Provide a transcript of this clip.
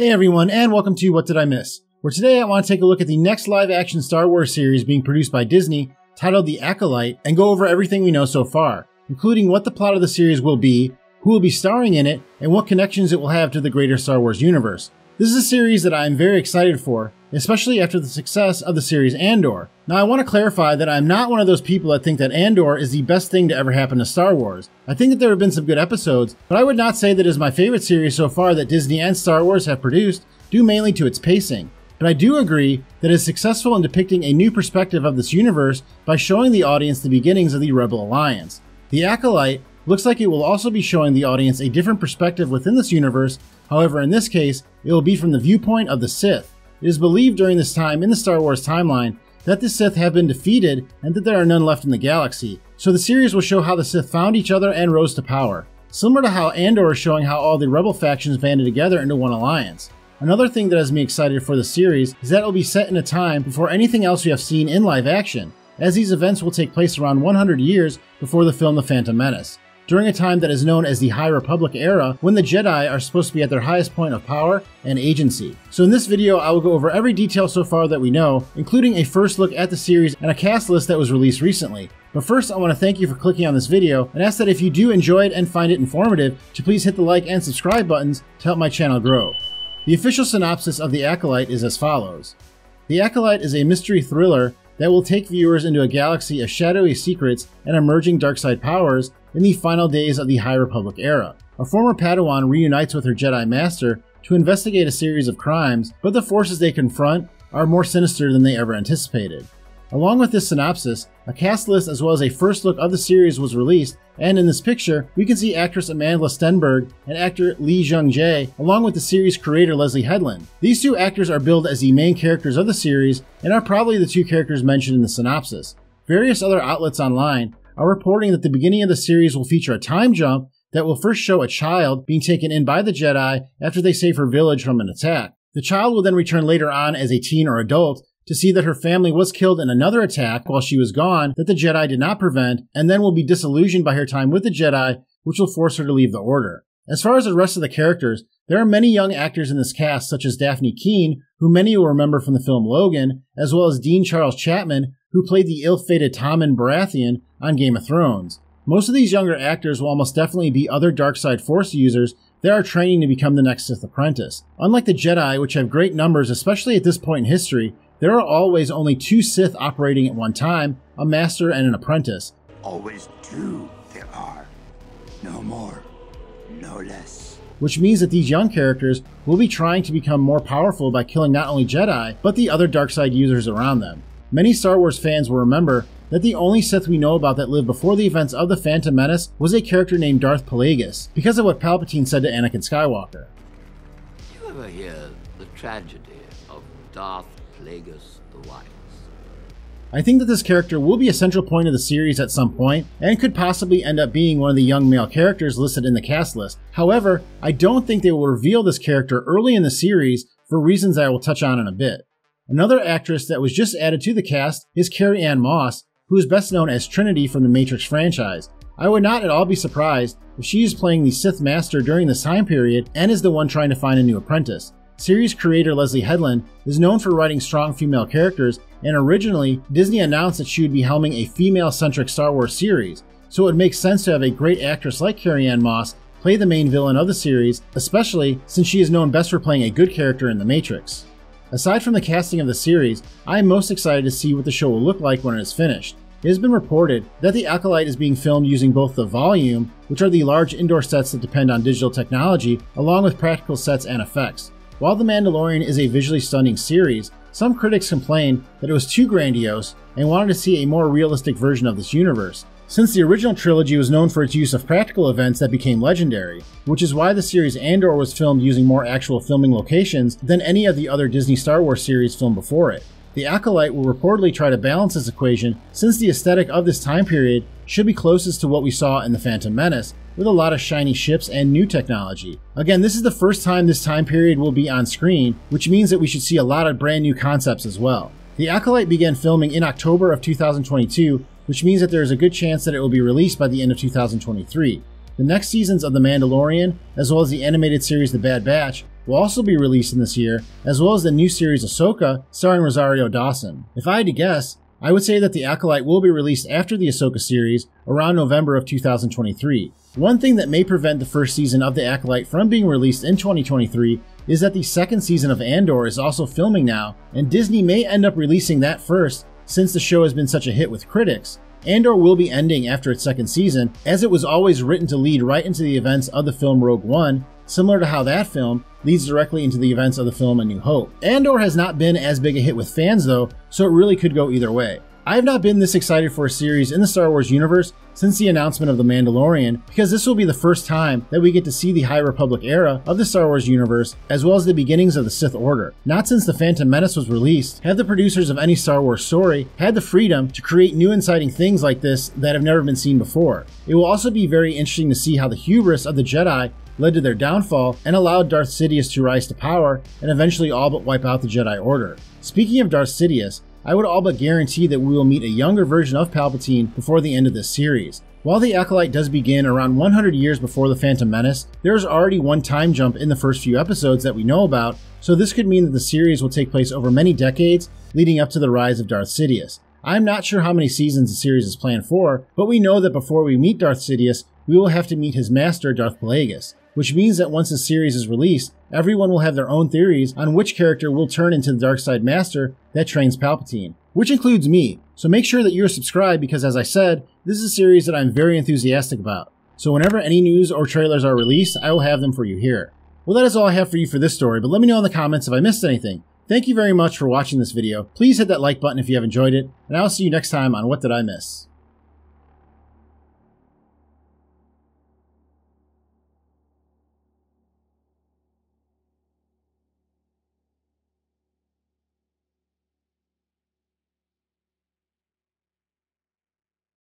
Hey everyone, and welcome to What Did I Miss? Where today I want to take a look at the next live action Star Wars series being produced by Disney, titled The Acolyte, and go over everything we know so far, including what the plot of the series will be, who will be starring in it, and what connections it will have to the greater Star Wars universe. This is a series that I am very excited for, especially after the success of the series Andor. Now, I want to clarify that I'm not one of those people that think that Andor is the best thing to ever happen to Star Wars. I think that there have been some good episodes, but I would not say that it is my favorite series so far that Disney and Star Wars have produced, due mainly to its pacing. But I do agree that it is successful in depicting a new perspective of this universe by showing the audience the beginnings of the Rebel Alliance. The Acolyte looks like it will also be showing the audience a different perspective within this universe However, in this case, it will be from the viewpoint of the Sith. It is believed during this time in the Star Wars timeline that the Sith have been defeated and that there are none left in the galaxy, so the series will show how the Sith found each other and rose to power. Similar to how Andor is showing how all the rebel factions banded together into one alliance. Another thing that has me excited for the series is that it will be set in a time before anything else we have seen in live action, as these events will take place around 100 years before the film The Phantom Menace during a time that is known as the High Republic era, when the Jedi are supposed to be at their highest point of power and agency. So in this video, I will go over every detail so far that we know, including a first look at the series and a cast list that was released recently. But first, I want to thank you for clicking on this video and ask that if you do enjoy it and find it informative, to please hit the like and subscribe buttons to help my channel grow. The official synopsis of The Acolyte is as follows. The Acolyte is a mystery thriller that will take viewers into a galaxy of shadowy secrets and emerging dark side powers in the final days of the High Republic era. A former Padawan reunites with her Jedi Master to investigate a series of crimes, but the forces they confront are more sinister than they ever anticipated. Along with this synopsis, a cast list as well as a first look of the series was released, and in this picture, we can see actress Amanda Stenberg and actor Lee Jung Jae, along with the series creator Leslie Headland. These two actors are billed as the main characters of the series and are probably the two characters mentioned in the synopsis. Various other outlets online are reporting that the beginning of the series will feature a time jump that will first show a child being taken in by the Jedi after they save her village from an attack. The child will then return later on as a teen or adult to see that her family was killed in another attack while she was gone that the Jedi did not prevent, and then will be disillusioned by her time with the Jedi, which will force her to leave the Order. As far as the rest of the characters, there are many young actors in this cast, such as Dafne Keen, who many will remember from the film Logan, as well as Dean Charles Chapman, who played the ill-fated Tommen Baratheon on Game of Thrones. Most of these younger actors will almost definitely be other dark side force users that are training to become the next Sith apprentice. Unlike the Jedi, which have great numbers, especially at this point in history, there are always only two Sith operating at one time, a master and an apprentice. Always two there are. No more, no less. Which means that these young characters will be trying to become more powerful by killing not only Jedi, but the other dark side users around them. Many Star Wars fans will remember that the only Sith we know about that lived before the events of The Phantom Menace was a character named Darth Plagueis, because of what Palpatine said to Anakin Skywalker. You ever hear the tragedy of Darth Plagueis the Wise. I think that this character will be a central point of the series at some point, and could possibly end up being one of the young male characters listed in the cast list. However, I don't think they will reveal this character early in the series for reasons I will touch on in a bit. Another actress that was just added to the cast is Carrie-Anne Moss, who is best known as Trinity from the Matrix franchise. I would not at all be surprised if she is playing the Sith Master during this time period and is the one trying to find a new apprentice. Series creator Leslie Headland is known for writing strong female characters, and originally, Disney announced that she would be helming a female centric Star Wars series, so it would make sense to have a great actress like Carrie-Anne Moss play the main villain of the series, especially since she is known best for playing a good character in The Matrix. Aside from the casting of the series, I am most excited to see what the show will look like when it is finished. It has been reported that The Acolyte is being filmed using both the volume, which are the large indoor sets that depend on digital technology, along with practical sets and effects. While The Mandalorian is a visually stunning series, some critics complained that it was too grandiose and wanted to see a more realistic version of this universe, since the original trilogy was known for its use of practical events that became legendary, which is why the series Andor was filmed using more actual filming locations than any of the other Disney Star Wars series filmed before it. The Acolyte will reportedly try to balance this equation since the aesthetic of this time period should be closest to what we saw in The Phantom Menace, with a lot of shiny ships and new technology. Again, this is the first time this time period will be on screen, which means that we should see a lot of brand new concepts as well. The Acolyte began filming in October of 2022, which means that there is a good chance that it will be released by the end of 2023. The next seasons of The Mandalorian, as well as the animated series The Bad Batch, will also be released in this year, as well as the new series Ahsoka, starring Rosario Dawson. If I had to guess, I would say that The Acolyte will be released after the Ahsoka series around November of 2023. One thing that may prevent the first season of The Acolyte from being released in 2023 is that the second season of Andor is also filming now, and Disney may end up releasing that first since the show has been such a hit with critics. Andor will be ending after its second season, as it was always written to lead right into the events of the film Rogue One, similar to how that film leads directly into the events of the film A New Hope. Andor has not been as big a hit with fans though, so it really could go either way. I have not been this excited for a series in the Star Wars universe since the announcement of The Mandalorian, because this will be the first time that we get to see the High Republic era of the Star Wars universe, as well as the beginnings of the Sith Order. Not since The Phantom Menace was released have the producers of any Star Wars story had the freedom to create new inciting things like this that have never been seen before. It will also be very interesting to see how the hubris of the Jedi led to their downfall and allowed Darth Sidious to rise to power and eventually all but wipe out the Jedi Order. Speaking of Darth Sidious, I would all but guarantee that we will meet a younger version of Palpatine before the end of this series. While the Acolyte does begin around 100 years before the Phantom Menace, there is already one time jump in the first few episodes that we know about, so this could mean that the series will take place over many decades leading up to the rise of Darth Sidious. I'm not sure how many seasons the series is planned for, but we know that before we meet Darth Sidious, we will have to meet his master, Darth Plagueis which means that once the series is released, everyone will have their own theories on which character will turn into the dark side master that trains Palpatine, which includes me. So make sure that you're subscribed because as I said, this is a series that I'm very enthusiastic about. So whenever any news or trailers are released, I will have them for you here. Well, that is all I have for you for this story, but let me know in the comments if I missed anything. Thank you very much for watching this video. Please hit that like button if you have enjoyed it, and I'll see you next time on What Did I Miss?